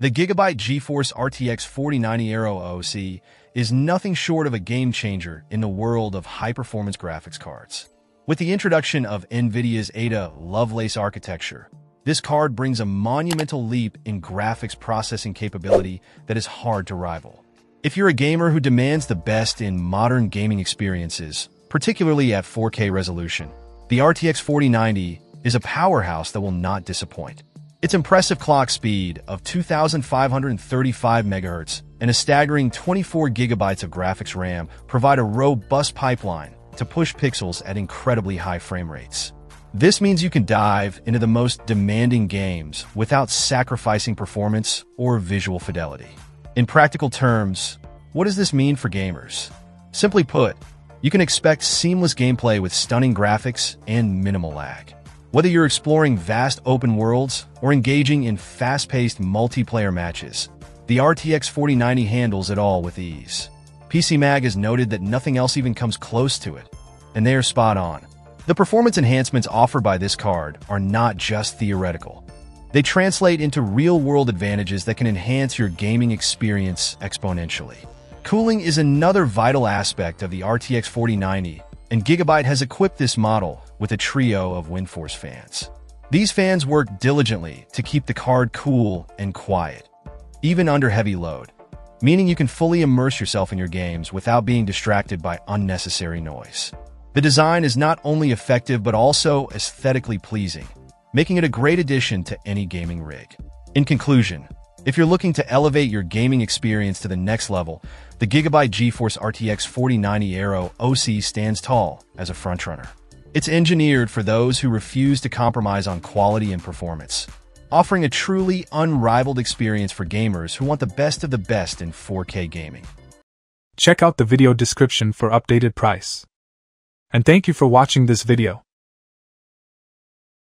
The Gigabyte GeForce RTX 4090 Aero OC is nothing short of a game changer in the world of high-performance graphics cards. With the introduction of NVIDIA's Ada Lovelace architecture, this card brings a monumental leap in graphics processing capability that is hard to rival. If you're a gamer who demands the best in modern gaming experiences, particularly at 4K resolution, the RTX 4090 is a powerhouse that will not disappoint. Its impressive clock speed of 2,535 MHz and a staggering 24 gigabytes of graphics RAM provide a robust pipeline to push pixels at incredibly high frame rates. This means you can dive into the most demanding games without sacrificing performance or visual fidelity. In practical terms, what does this mean for gamers? Simply put, you can expect seamless gameplay with stunning graphics and minimal lag. Whether you're exploring vast open worlds or engaging in fast-paced multiplayer matches, the RTX 4090 handles it all with ease. PC Mag has noted that nothing else even comes close to it, and they are spot on. The performance enhancements offered by this card are not just theoretical. They translate into real-world advantages that can enhance your gaming experience exponentially. Cooling is another vital aspect of the RTX 4090, and Gigabyte has equipped this model with a trio of WindForce fans. These fans work diligently to keep the card cool and quiet, even under heavy load, meaning you can fully immerse yourself in your games without being distracted by unnecessary noise. The design is not only effective but also aesthetically pleasing, making it a great addition to any gaming rig. In conclusion, if you're looking to elevate your gaming experience to the next level, the Gigabyte GeForce RTX 4090 Aero OC stands tall as a frontrunner. It's engineered for those who refuse to compromise on quality and performance, offering a truly unrivaled experience for gamers who want the best of the best in 4K gaming. Check out the video description for updated price. And thank you for watching this video.